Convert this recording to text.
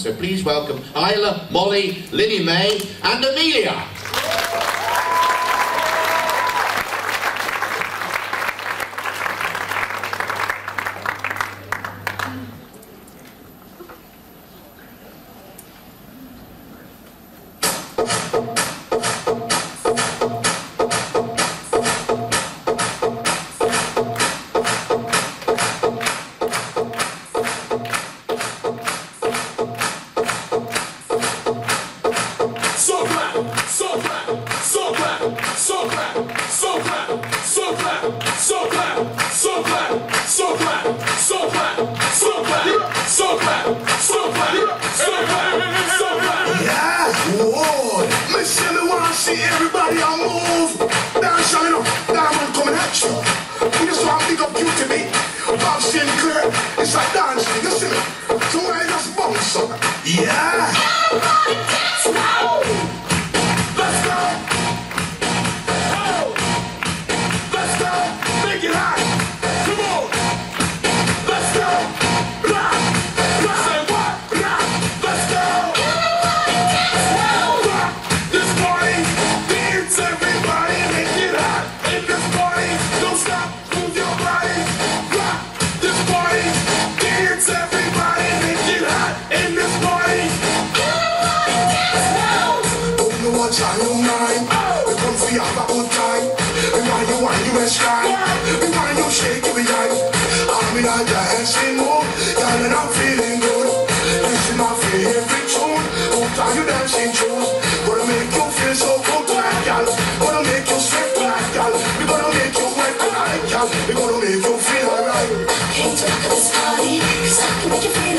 So please welcome Isla, Molly, Lily May and Amelia. So clap, so clap, so clap, so clap, so clap, so clap, so clap, so clap, so clap. Yeah, whoa. Michelle, me wanna see everybody on move. Dance, you know, diamond coming at you. We just want to pick up beauty beat. Bob Sinclar, it's a dance, you see me? So I just bounce up. Yeah. Let's go. Your mind. We come for you, have a good time. We want you, want you, and shine. We you, shake your behind. I'm in a dancing mood. Girl, and I'm feeling good. This is my favorite tune. What are you dancing to? Gonna make you feel so good tonight, girl. Gonna make you sweat tonight, girl. We gonna make you wet tonight, girl. We gonna make you feel alright. To rock this party, cause I can make you feel